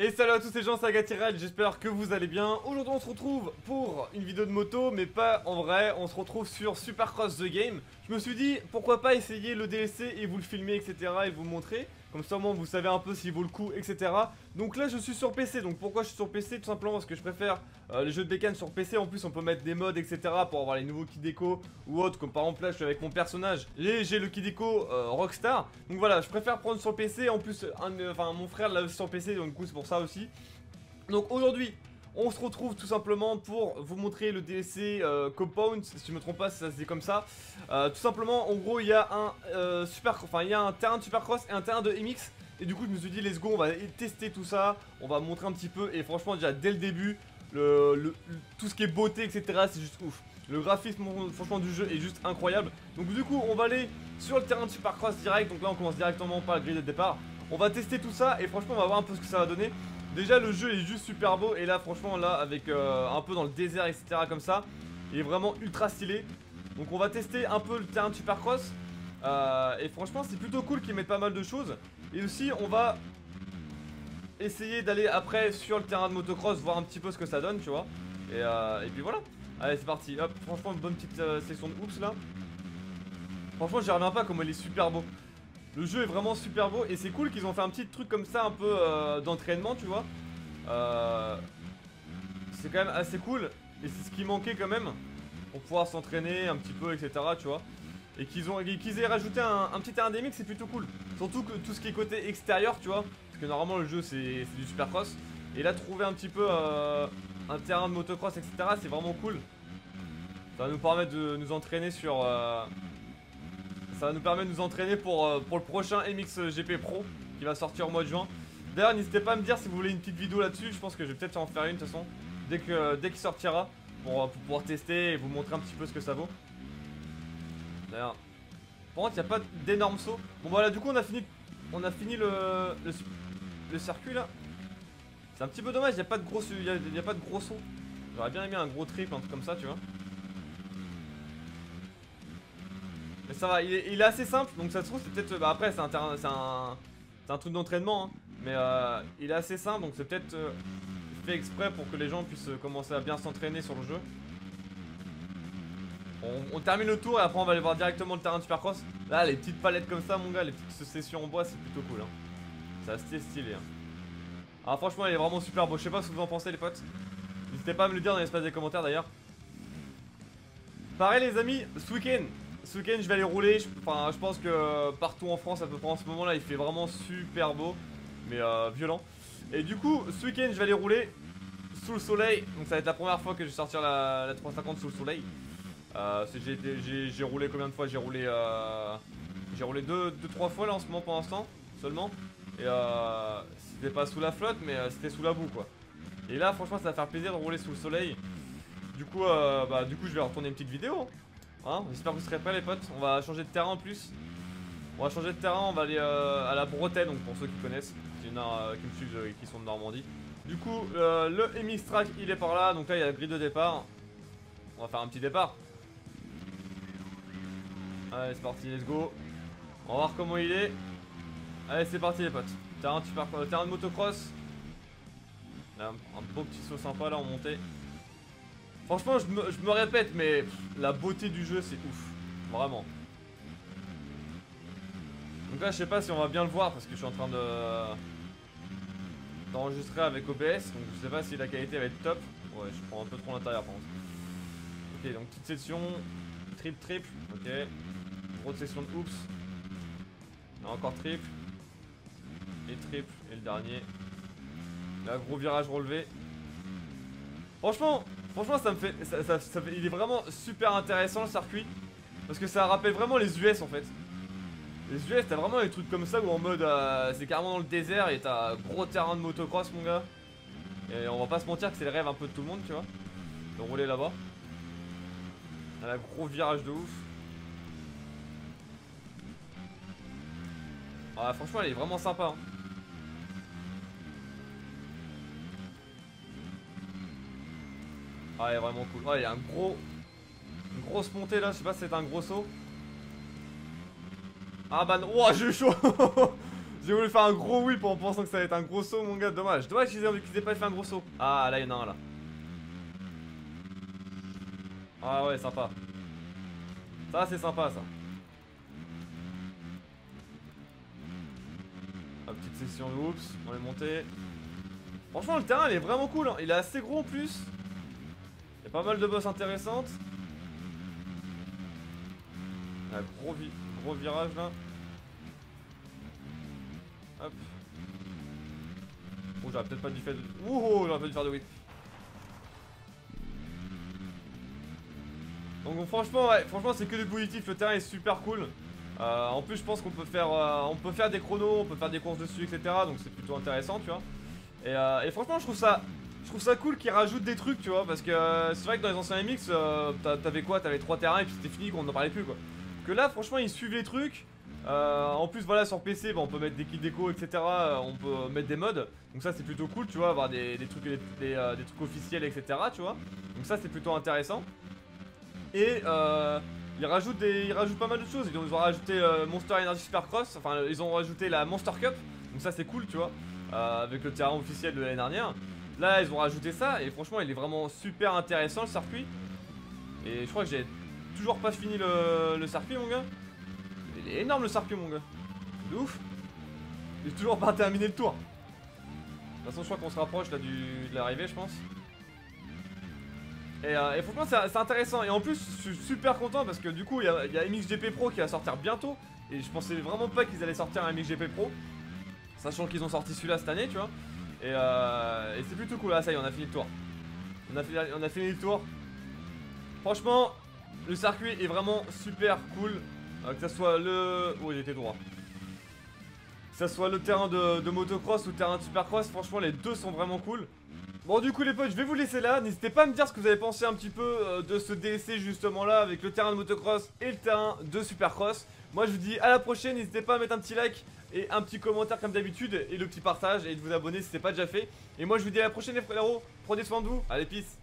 Et salut à tous ces gens, c'est Agatirel, j'espère que vous allez bien. Aujourd'hui on se retrouve pour une vidéo de moto, mais pas en vrai, on se retrouve sur Supercross The Game. Je me suis dit, pourquoi pas essayer le DLC et vous le filmer, etc. et vous montrer. Comme ça, vous savez un peu s'il vaut le coup, etc. Donc là, je suis sur PC. Donc pourquoi je suis sur PC Tout simplement parce que je préfère euh, les jeux de bécane sur PC. En plus, on peut mettre des modes, etc. pour avoir les nouveaux kits déco ou autres. Comme par exemple, là, je suis avec mon personnage. Et j'ai le kit déco euh, Rockstar. Donc voilà, je préfère prendre sur PC. En plus, mon frère l'a aussi sur PC. Donc du coup, c'est pour ça aussi. Donc aujourd'hui, on se retrouve tout simplement pour vous montrer le DLC euh, Compound, si je me trompe pas, ça se dit comme ça. Euh, tout simplement, en gros, il y a un euh, super, enfin il y a un terrain de Supercross et un terrain de MX. Et du coup, je me suis dit, let's go, on va tester tout ça, on va montrer un petit peu. Et franchement, déjà dès le début, tout ce qui est beauté, etc., c'est juste ouf. Le graphisme, franchement, du jeu est juste incroyable. Donc du coup, on va aller sur le terrain de Supercross direct. Donc là, on commence directement par la grille de départ. On va tester tout ça et franchement, on va voir un peu ce que ça va donner. Déjà le jeu est juste super beau. Et là franchement là avec euh, un peu dans le désert etc comme ça Il est vraiment ultra stylé. Donc on va tester un peu le terrain de Supercross. Euh, Et franchement c'est plutôt cool qu'ils mettent pas mal de choses. Et aussi on va essayer d'aller après sur le terrain de motocross Voir un petit peu ce que ça donne tu vois. Et, euh, et puis voilà. Allez c'est parti. Hop franchement une bonne petite section de oups là. Franchement j'y reviens pas comme il est super beau le jeu est vraiment super beau et c'est cool qu'ils ont fait un petit truc comme ça un peu euh, d'entraînement tu vois. Euh, C'est quand même assez cool et c'est ce qui manquait quand même Pour pouvoir s'entraîner un petit peu etc tu vois. Et qu'ils ont aient rajouté un, petit terrain c'est plutôt cool. Surtout que tout ce qui est côté extérieur tu vois Parce que normalement le jeu c'est du supercross. Et là trouver un petit peu euh, un terrain de motocross etc c'est vraiment cool. Ça va nous permettre de nous entraîner sur ça va nous permettre de nous entraîner pour, euh, pour le prochain MX GP Pro qui va sortir au mois de juin. D'ailleurs, n'hésitez pas à me dire si vous voulez une petite vidéo là-dessus. Je pense que je vais peut-être en faire une de toute façon. Dès qu'il dès qu'il sortira. Pour, euh, pouvoir tester et vous montrer un petit peu ce que ça vaut. D'ailleurs. Par contre, il n'y a pas d'énormes sauts. Bon, voilà, du coup, on a fini, on a fini le, le, circuit là. C'est un petit peu dommage, il n'y a pas de gros, il a, pas de gros saut. J'aurais bien aimé un gros trip, un truc comme ça, tu vois. Mais ça va, il est, assez simple, donc ça se trouve c'est peut-être... Bah après c'est un terrain, un, un truc d'entraînement, hein, mais euh, il est assez simple, donc c'est peut-être euh, fait exprès pour que les gens puissent commencer à bien s'entraîner sur le jeu. On, termine le tour et après on va aller voir directement le terrain de Supercross. Là les petites palettes comme ça mon gars, les petites sessions en bois c'est plutôt cool. Hein. C'est assez stylé. Hein. Alors franchement il est vraiment super beau, je sais pas ce que vous en pensez les potes. N'hésitez pas à me le dire dans l'espace des commentaires d'ailleurs. Pareil les amis, ce week-end ce week-end je vais aller rouler, enfin je pense que partout en France à peu près en ce moment là il fait vraiment super beau Mais euh, violent. Et du coup ce week-end je vais aller rouler sous le soleil. Donc ça va être la première fois que je vais sortir la, 350 sous le soleil. Euh, J'ai roulé combien de fois? J'ai roulé euh, J'ai roulé 2-3 deux, deux, fois là en ce moment pour l'instant Seulement. Et euh, c'était pas sous la flotte mais euh, c'était sous la boue quoi. Et là franchement ça va faire plaisir de rouler sous le soleil. Du coup, euh, bah, du coup je vais retourner une petite vidéo hein. J'espère que vous serez prêts les potes. On va changer de terrain en plus. On va changer de terrain, on va aller euh, à la Bretagne, donc pour ceux qui connaissent, qui, euh, me suivent euh, qui sont de Normandie. Du coup, le MX Track il est par là, donc là il y a la grille de départ. On va faire un petit départ. Allez, c'est parti, let's go. On va voir comment il est. Allez, c'est parti les potes. Terrain, terrain de motocross. un beau petit saut sympa là en montée. Franchement, je me, répète, mais la beauté du jeu, c'est ouf. Vraiment. Donc là, je sais pas si on va bien le voir parce que je suis en train de d'enregistrer avec OBS. Donc je sais pas si la qualité va être top. Ouais, je prends un peu trop l'intérieur par contre. Ok, donc petite session. Triple, triple. Ok. Grosse session de oups. encore triple. Et triple. Et le dernier. Là, gros virage relevé. Franchement, Franchement, ça me fait, ça, Il est vraiment super intéressant le circuit. Parce que ça rappelle vraiment les US en fait. Les US, t'as vraiment des trucs comme ça où en mode euh, c'est carrément dans le désert et t'as gros terrain de motocross, mon gars. Et on va pas se mentir que c'est le rêve un peu de tout le monde, tu vois. De rouler là-bas. un gros virage de ouf. Ah, franchement, elle est vraiment sympa. Hein. Ah, il est vraiment cool. Ah, il y a un gros. Une grosse montée là, je sais pas si c'est un gros saut. Ah bah non, oh, j'ai chaud J'ai voulu faire un gros whip en pensant que ça allait être un gros saut, mon gars. Dommage. Dommage qu'ils aient, qu'ils aient pas fait un gros saut. Ah, là, il y en a un là. Ah ouais, sympa. Ça, c'est sympa ça. La petite session de oups, on est monté. Franchement, le terrain il est vraiment cool. hein. Il est assez gros en plus. Pas mal de boss intéressantes. Un gros, vi- gros virage là. Hop. Oh, j'aurais peut-être pas dû faire de. Ouh, j'aurais pas dû faire de whip. Donc bon, franchement, ouais, franchement c'est que du positif, le terrain est super cool. Euh, en plus je pense qu'on peut faire euh, peut faire des chronos, on peut faire des courses dessus, etc. Donc c'est plutôt intéressant, tu vois. Et, euh, et franchement je trouve ça je trouve ça cool qu'ils rajoutent des trucs, tu vois, parce que euh, c'est vrai que dans les anciens MX, euh, t'a- t'avais quoi? T'avais trois terrains et puis c'était fini, qu'on n'en parlait plus, quoi. Que là, franchement, ils suivent les trucs. Euh, en plus, voilà, sur PC, bah, on peut mettre des kits déco, etc. On peut mettre des mods. Donc ça, c'est plutôt cool, tu vois, avoir des, trucs, des, trucs officiels, etc. Tu vois. Donc ça, c'est plutôt intéressant. Et ils rajoutent ils rajoutent pas mal de choses. Ils ont, ils ont rajouté Monster Energy Supercross. Enfin, ils ont rajouté la Monster Cup. Donc ça, c'est cool, tu vois, avec le terrain officiel de l'année dernière. Là, ils ont rajouté ça et franchement, il est vraiment super intéressant le circuit. Et je crois que j'ai toujours pas fini le, circuit, mon gars. Il est énorme le circuit, mon gars. De ouf. J'ai toujours pas terminé le tour. De toute façon, je crois qu'on se rapproche là du, de l'arrivée, je pense. Et, euh, franchement, c'est intéressant. Et en plus, je suis super content parce que du coup, il y y a MXGP Pro qui va sortir bientôt. Et je pensais vraiment pas qu'ils allaient sortir un MXGP Pro. Sachant qu'ils ont sorti celui-là cette année, tu vois. Et, euh, et c'est plutôt cool. Ah, ça y est, on a fini le tour. On a, fini, le tour. Franchement, le circuit est vraiment super cool. Euh, que ça soit le. Oh, il était droit. Que ça soit le terrain de, de motocross ou le terrain de supercross, franchement, les deux sont vraiment cool. Bon, du coup, les potes, je vais vous laisser là. N'hésitez pas à me dire ce que vous avez pensé un petit peu euh, de ce DLC justement là avec le terrain de motocross et le terrain de supercross. Moi, je vous dis à la prochaine. N'hésitez pas à mettre un petit like et un petit commentaire comme d'habitude et le petit partage et de vous abonner si c'est pas déjà fait. Et moi, je vous dis à la prochaine, les frérots. Prenez soin de vous. Allez, peace.